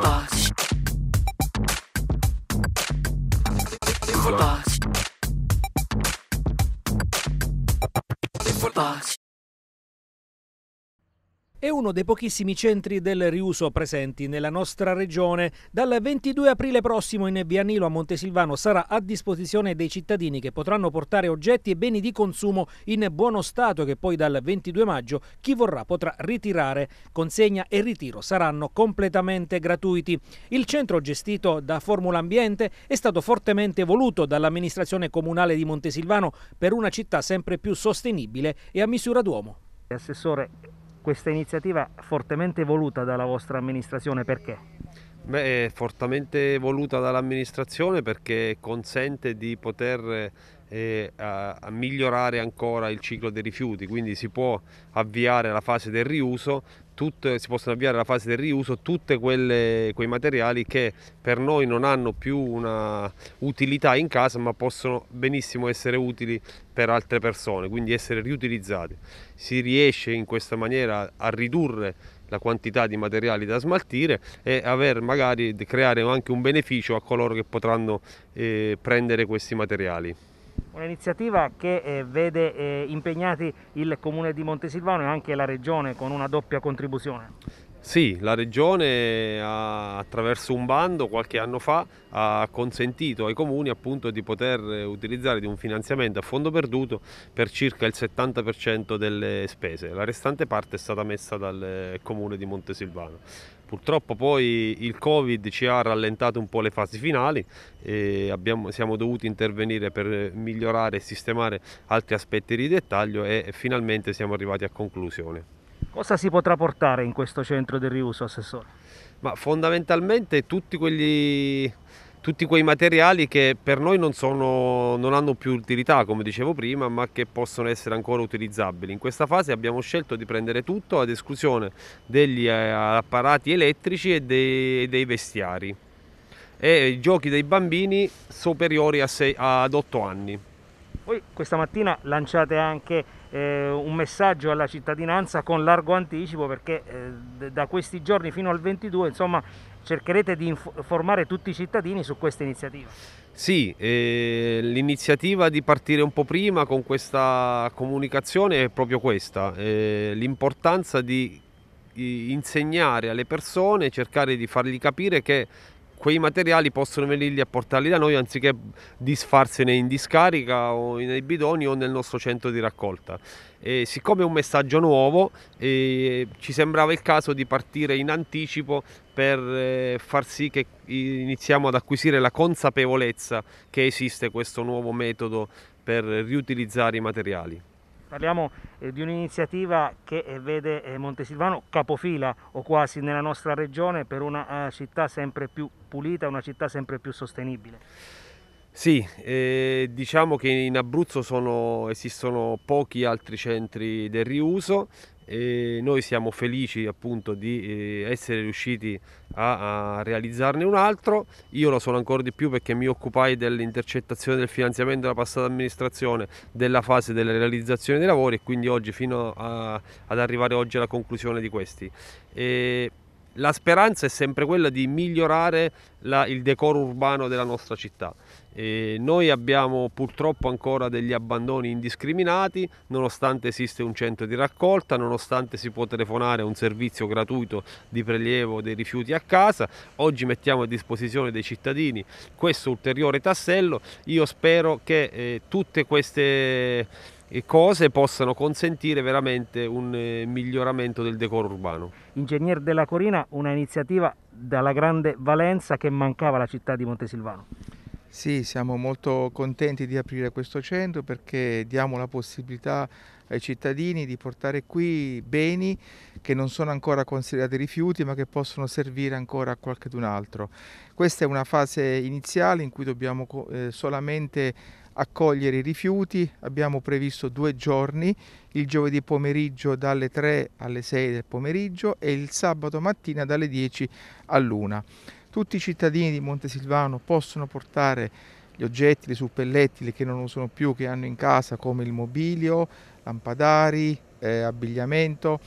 Boss. Box. Box. È uno dei pochissimi centri del riuso presenti nella nostra regione. Dal 22 aprile prossimo in via Nilo a Montesilvano sarà a disposizione dei cittadini che potranno portare oggetti e beni di consumo in buono stato che poi dal 22 maggio chi vorrà potrà ritirare. Consegna e ritiro saranno completamente gratuiti. Il centro gestito da Formula Ambiente è stato fortemente voluto dall'amministrazione comunale di Montesilvano per una città sempre più sostenibile e a misura d'uomo. Assessore, questa iniziativa fortemente voluta dalla vostra amministrazione perché? Beh, è fortemente voluta dall'amministrazione perché consente di poter eh, a, a migliorare ancora il ciclo dei rifiuti, quindi si può avviare la fase del riuso tutte, si possono avviare la fase del riuso tutti quei materiali che per noi non hanno più una utilità in casa ma possono benissimo essere utili per altre persone, quindi essere riutilizzati. Si riesce in questa maniera a ridurre la quantità di materiali da smaltire e aver magari creare anche un beneficio a coloro che potranno eh, prendere questi materiali. Un'iniziativa che eh, vede eh, impegnati il comune di Montesilvano e anche la regione con una doppia contribuzione. Sì, la Regione ha, attraverso un bando qualche anno fa ha consentito ai comuni appunto di poter utilizzare di un finanziamento a fondo perduto per circa il 70% delle spese. La restante parte è stata messa dal comune di Montesilvano. Purtroppo poi il Covid ci ha rallentato un po' le fasi finali e abbiamo, siamo dovuti intervenire per migliorare e sistemare altri aspetti di dettaglio e finalmente siamo arrivati a conclusione. Cosa si potrà portare in questo centro del riuso, Assessore? Ma fondamentalmente tutti, quegli, tutti quei materiali che per noi non, sono, non, hanno più utilità, come dicevo prima, ma che possono essere ancora utilizzabili. In questa fase abbiamo scelto di prendere tutto ad esclusione degli eh, apparati elettrici e dei, dei vestiari e i giochi dei bambini superiori 6, ad 8 anni. Poi questa mattina lanciate anche eh, un messaggio alla cittadinanza con largo anticipo perché eh, da questi giorni fino al 22 insomma cercherete di informare tutti i cittadini su questa iniziativa. Sì, eh, l'iniziativa di partire un po' prima con questa comunicazione è proprio questa, eh, l'importanza di insegnare alle persone, cercare di fargli capire che quei materiali possono venirli a portarli da noi anziché disfarsene in discarica o nei bidoni o nel nostro centro di raccolta. E siccome è un messaggio nuovo eh, ci sembrava il caso di partire in anticipo per eh, far sì che iniziamo ad acquisire la consapevolezza che esiste questo nuovo metodo per riutilizzare i materiali. Parliamo eh, di un'iniziativa che eh, vede eh, Montesilvano capofila o quasi nella nostra regione per una uh, città sempre più pulita, una città sempre più sostenibile. Sì, eh, diciamo che in Abruzzo sono, esistono pochi altri centri del riuso e noi siamo felici appunto di eh, essere riusciti a, a, realizzarne un altro. Io lo sono ancora di più perché mi occupai dell'intercettazione del finanziamento della passata amministrazione, della fase della realizzazione dei lavori e quindi oggi fino a, ad arrivare oggi alla conclusione di questi. E la speranza è sempre quella di migliorare la, il decoro urbano della nostra città. E noi abbiamo purtroppo ancora degli abbandoni indiscriminati, nonostante esiste un centro di raccolta, nonostante si può telefonare a un servizio gratuito di prelievo dei rifiuti a casa. Oggi mettiamo a disposizione dei cittadini questo ulteriore tassello. Io spero che eh, tutte queste cose possano consentire veramente un eh, miglioramento del decoro urbano. Ingegner della Corina, una iniziativa dalla grande valenza che mancava alla città di Montesilvano. Sì, siamo molto contenti di aprire questo centro perché diamo la possibilità ai cittadini di portare qui beni che non sono ancora considerati rifiuti ma che possono servire ancora a qualcun altro. Questa è una fase iniziale in cui dobbiamo eh, solamente accogliere i rifiuti, abbiamo previsto due giorni, il giovedì pomeriggio dalle 3 alle 6 del pomeriggio e il sabato mattina dalle 10 all'1. Tutti i cittadini di Montesilvano possono portare gli oggetti, le suppellettili che non usano più, che hanno in casa come il mobilio, lampadari, eh, abbigliamento,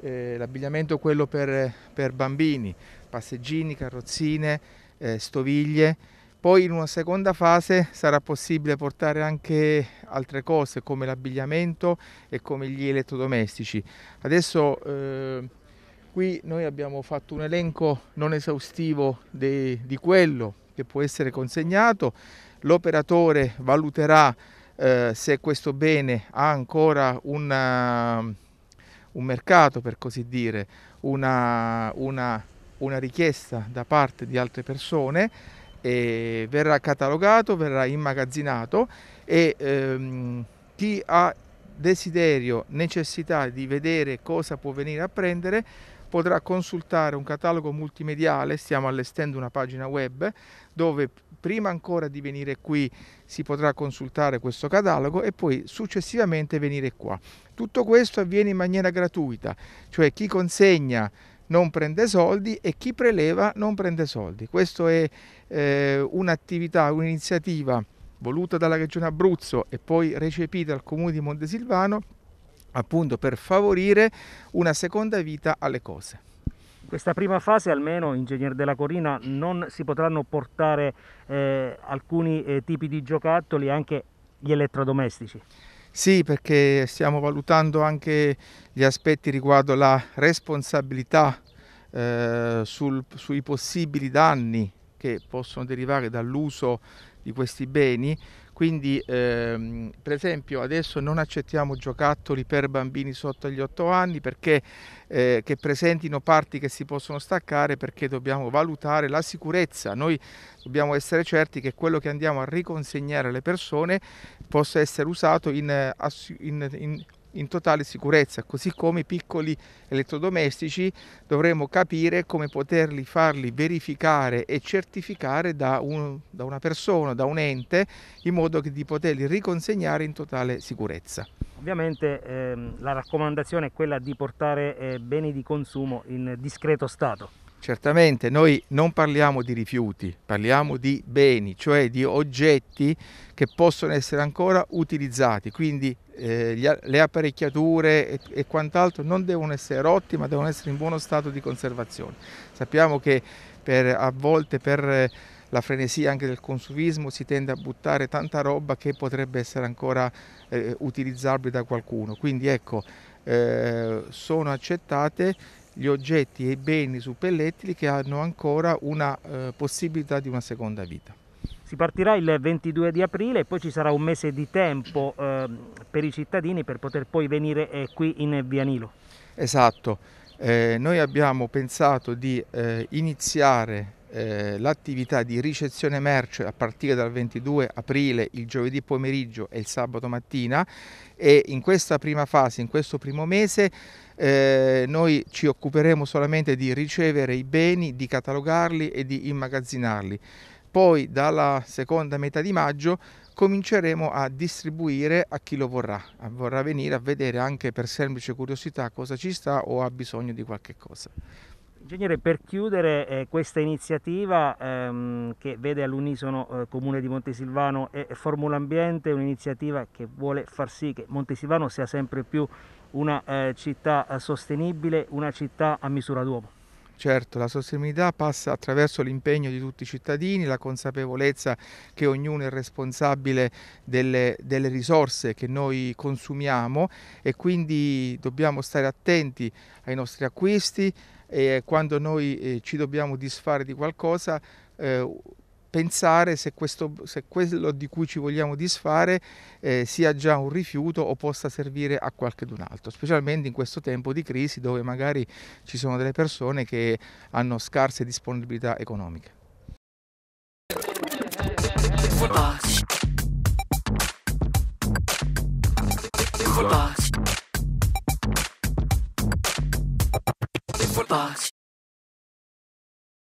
eh, l'abbigliamento quello per, per bambini, passeggini, carrozzine, eh, stoviglie. Poi in una seconda fase sarà possibile portare anche altre cose come l'abbigliamento e come gli elettrodomestici. Adesso eh, qui noi abbiamo fatto un elenco non esaustivo de, di quello che può essere consegnato. L'operatore valuterà eh, se questo bene ha ancora una, un mercato, per così dire, una, una, una richiesta da parte di altre persone, verrà catalogato, verrà immagazzinato e ehm, chi ha desiderio, necessità di vedere cosa può venire a prendere potrà consultare un catalogo multimediale, stiamo allestendo una pagina web dove prima ancora di venire qui si potrà consultare questo catalogo e poi successivamente venire qua. Tutto questo avviene in maniera gratuita, cioè chi consegna non prende soldi e chi preleva non prende soldi. Questa è eh, un'attività, un'iniziativa voluta dalla Regione Abruzzo e poi recepita dal Comune di Montesilvano appunto per favorire una seconda vita alle cose. Questa prima fase almeno, Ingegner della Corina, non si potranno portare eh, alcuni eh, tipi di giocattoli, anche gli elettrodomestici. Sì, perché stiamo valutando anche gli aspetti riguardo la responsabilità eh, sul, sui possibili danni che possono derivare dall'uso di questi beni quindi ehm, per esempio adesso non accettiamo giocattoli per bambini sotto gli 8 anni perché eh, che presentino parti che si possono staccare perché dobbiamo valutare la sicurezza. Noi dobbiamo essere certi che quello che andiamo a riconsegnare alle persone possa essere usato in, eh, in, in in totale sicurezza, così come i piccoli elettrodomestici dovremo capire come poterli farli verificare e certificare da, un, da una persona, da un ente, in modo che di poterli riconsegnare in totale sicurezza. Ovviamente ehm, la raccomandazione è quella di portare eh, beni di consumo in discreto stato. Certamente noi non parliamo di rifiuti, parliamo di beni, cioè di oggetti che possono essere ancora utilizzati, quindi eh, gli, le apparecchiature e, e, quant'altro non devono essere rotti ma devono essere in buono stato di conservazione. Sappiamo che per, a volte per la frenesia anche del consumismo si tende a buttare tanta roba che potrebbe essere ancora eh, utilizzabile da qualcuno, quindi ecco eh, sono accettate gli oggetti e i beni suppellettili che hanno ancora una eh, possibilità di una seconda vita. Si partirà il 22 di aprile e poi ci sarà un mese di tempo eh, per i cittadini per poter poi venire eh, qui in Via Nilo. Esatto, eh, noi abbiamo pensato di eh, iniziare eh, l'attività di ricezione merce a partire dal 22 aprile, il giovedì pomeriggio e il sabato mattina e in questa prima fase, in questo primo mese, eh, noi ci occuperemo solamente di ricevere i beni, di catalogarli e di immagazzinarli. Poi dalla seconda metà di maggio cominceremo a distribuire a chi lo vorrà, vorrà venire a vedere anche per semplice curiosità cosa ci sta o ha bisogno di qualche cosa. Ingegnere, per chiudere eh, questa iniziativa ehm, che vede all'unisono eh, Comune di Montesilvano e Formula Ambiente, un'iniziativa che vuole far sì che Montesilvano sia sempre più una eh, città eh, sostenibile, una città a misura d'uomo. Certo, la sostenibilità passa attraverso l'impegno di tutti i cittadini, la consapevolezza che ognuno è responsabile delle, delle, risorse che noi consumiamo e quindi dobbiamo stare attenti ai nostri acquisti e quando noi eh, ci dobbiamo disfare di qualcosa eh, pensare se, questo, se, quello di cui ci vogliamo disfare eh, sia già un rifiuto o possa servire a qualcun altro, specialmente in questo tempo di crisi dove magari ci sono delle persone che hanno scarse disponibilità economiche. Box.